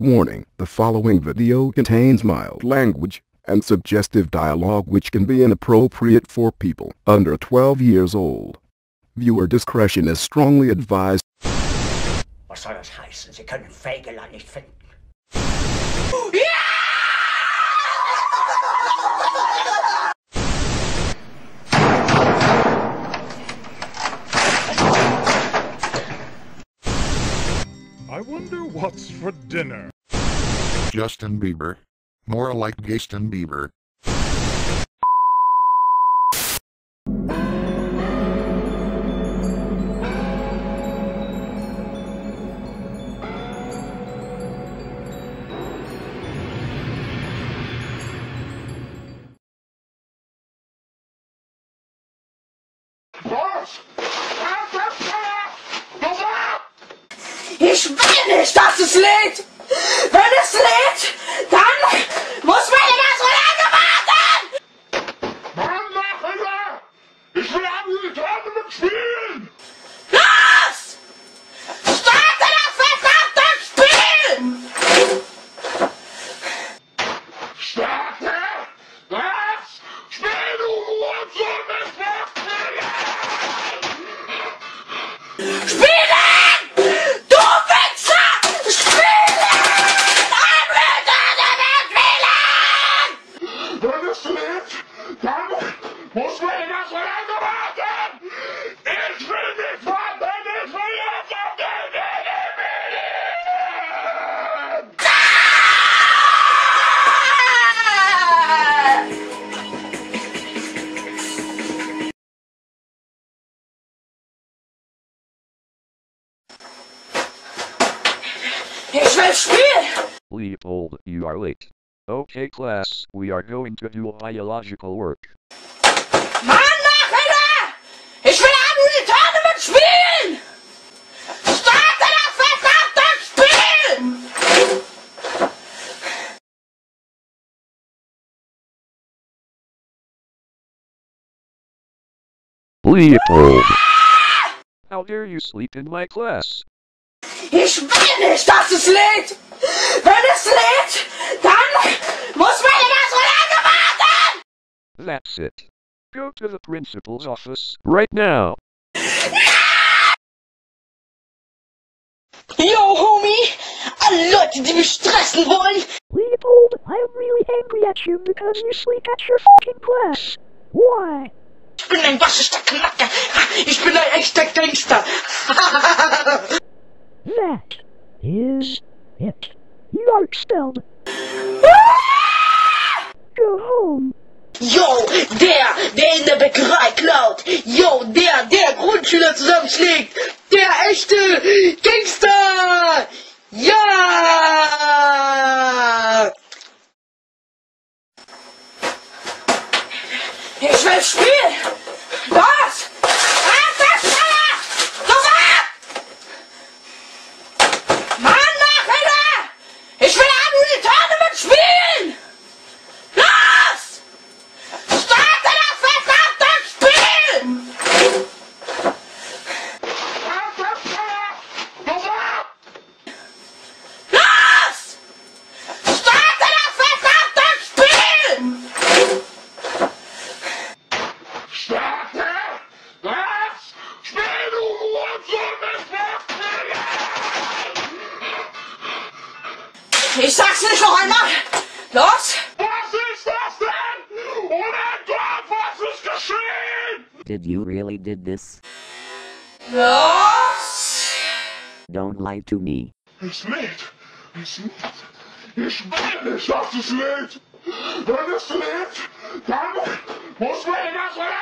Warning, the following video contains mild language and suggestive dialogue which can be inappropriate for people under 12 years old. Viewer discretion is strongly advised. Was soll das heißen? Sie können Fägeland nicht finden. I wonder what's for dinner. Justin Bieber. More like Gaston Bieber. Was? Ich will nicht, dass es lädt! Wenn es lädt, dann muss man immer so jetzt auf den Weg! Ich will spielen! Leopold, you are late. Okay class, we are going to do biological work. Mann, nachher! Ich will Tournament spielen! Starte das verdammte Spiel! Leopold! How dare you sleep in my class? Ich will nicht, dass es lädt! Wenn es lädt, dann muss man immer so lange warten! That's it. Go to the principal's office right now. Yo, Homie! Alle Leute, die mich stressen wollen! Leopold, I'm really angry at you because you sleep at your fucking class. Why? Ich bin ein waschechter Knacker! Ich bin ein echter Gangster! That is it. You are expelled. Ah! Bäckerei klaut! Yo, der, der Grundschüler zusammenschlägt! Der echte Gangster! Ich sag's nicht noch einmal! Los! Was ist das denn? Oh mein Gott, was ist geschehen? Did you really did this? Los! Don't lie to me. Es lädt. Es lädt. Ich will nicht, dass es lädt. Wenn es lädt, dann muss man immer so lange warten.